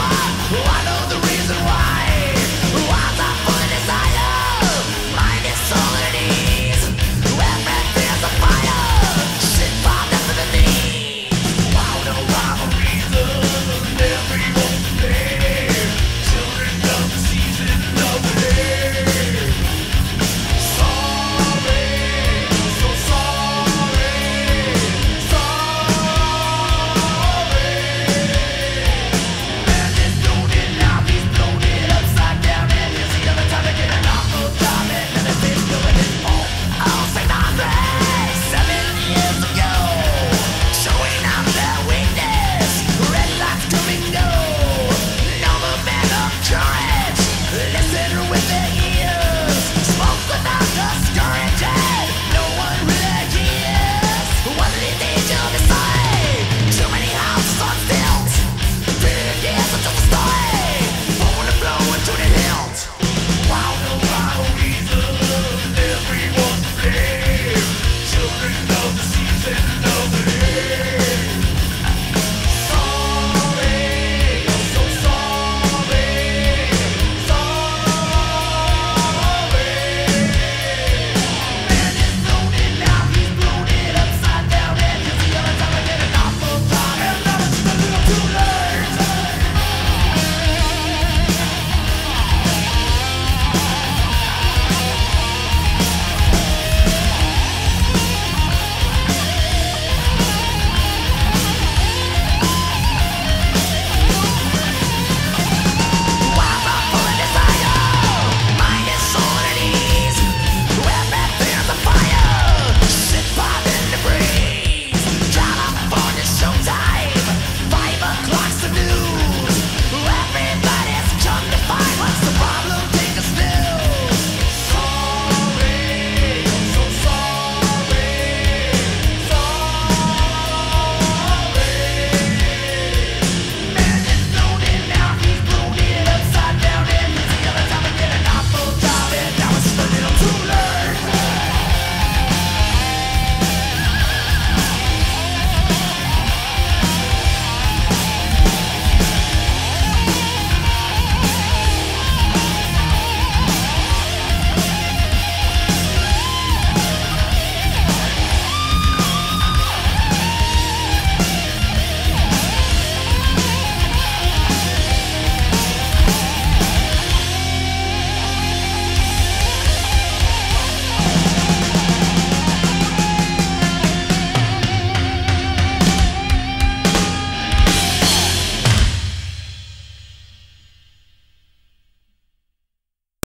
I, I know the reason.